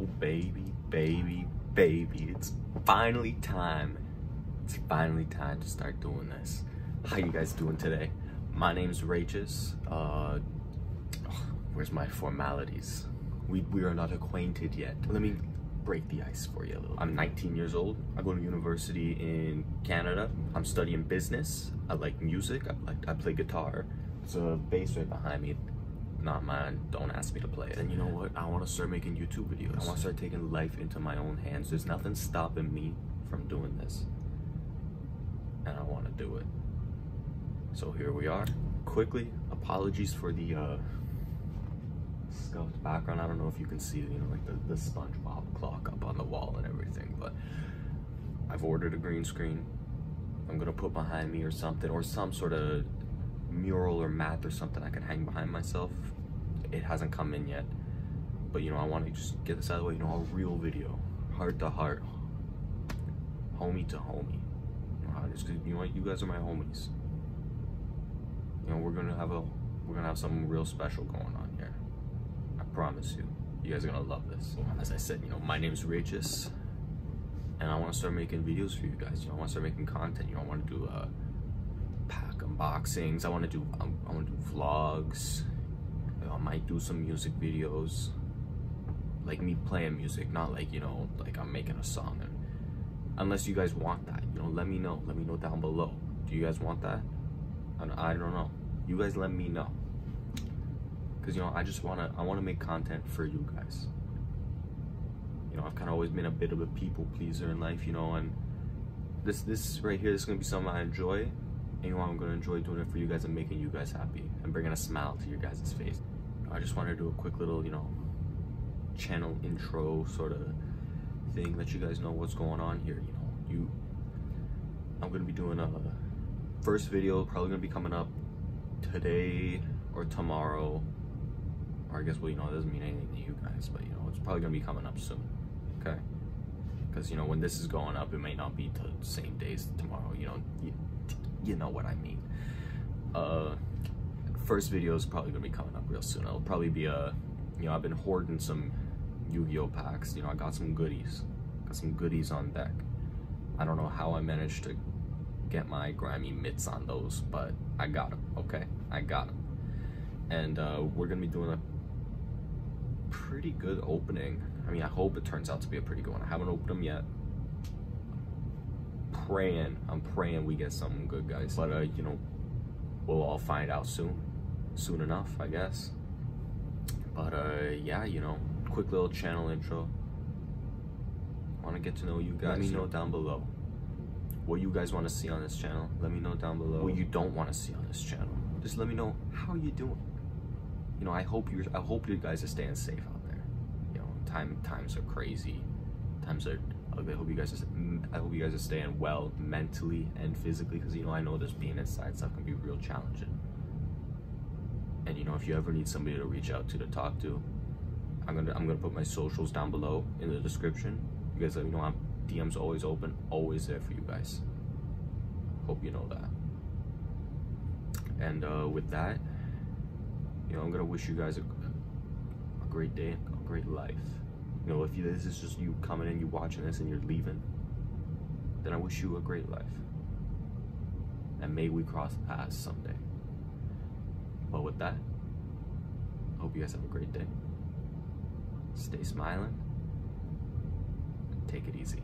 Oh, baby, baby, baby. It's finally time. It's finally time to start doing this. How you guys doing today? My name's Rayteous. Uh, where's my formalities? We, we are not acquainted yet. Let me break the ice for you a little. I'm 19 years old. I go to university in Canada. I'm studying business. I like music. I like I play guitar. There's a bass right behind me not mine. Don't ask me to play it. And you know what? I want to start making YouTube videos. I want to start taking life into my own hands. There's nothing stopping me from doing this. And I want to do it. So here we are. Quickly, apologies for the uh, scuffed background. I don't know if you can see, you know, like the, the SpongeBob clock up on the wall and everything, but I've ordered a green screen. I'm gonna put behind me or something, or some sort of mural or mat or something I can hang behind myself. It hasn't come in yet. But you know, I want to just get this out of the way, you know, a real video. Heart to heart. Homie to homie. You know, just, you know you guys are my homies. You know, we're gonna have a we're gonna have something real special going on here. I promise you. You guys are gonna love this. As I said, you know, my name's Rayteous and I want to start making videos for you guys. You know, I want to start making content. You know, I want to do uh unboxings. I want to do I want to do vlogs. I might do some music videos, like me playing music, not like you know like I'm making a song. And unless you guys want that, you know, let me know. Let me know down below. Do you guys want that? I don't, I don't know. You guys let me know. Cause you know I just wanna I wanna make content for you guys. You know I've kind of always been a bit of a people pleaser in life, you know, and this this right here, here is gonna be something I enjoy you know I'm gonna enjoy doing it for you guys and making you guys happy and bringing a smile to your guys' face. I just wanted to do a quick little, you know, channel intro sort of thing, let you guys know what's going on here. You know, you, I'm gonna be doing a first video, probably gonna be coming up today or tomorrow, or I guess well, you know, it doesn't mean anything to you guys, but you know, it's probably gonna be coming up soon. Okay, because you know when this is going up, it may not be the same days tomorrow. You know, you, know what I mean. Uh, first video is probably gonna be coming up real soon. It'll probably be a, you know, I've been hoarding some Yu-Gi-Oh packs. You know, I got some goodies, got some goodies on deck. I don't know how I managed to get my grimy mitts on those, but I got them. Okay, I got them, and uh, we're gonna be doing a pretty good opening. I mean, I hope it turns out to be a pretty good one. I haven't opened them yet praying, I'm praying we get something good, guys. But, uh, you know, we'll all find out soon. Soon enough, I guess. But, uh, yeah, you know, quick little channel intro. Want to get to know you guys? Let me know down below what you guys want to see on this channel. Let me know down below what you don't want to see on this channel. Just let me know how you doing. You know, I hope you I hope you guys are staying safe out there. You know, time times are crazy. Times are I hope you guys are, I hope you guys are staying well mentally and physically because you know I know this being inside stuff can be real challenging. And you know if you ever need somebody to reach out to to talk to, I'm gonna I'm gonna put my socials down below in the description. You guys let me know I'm DM's always open, always there for you guys. Hope you know that. And uh, with that, you know I'm gonna wish you guys a, a great day, a great life. You know, if you, this is just you coming in, you watching this, and you're leaving, then I wish you a great life. And may we cross paths someday. But with that, I hope you guys have a great day. Stay smiling. Take it easy.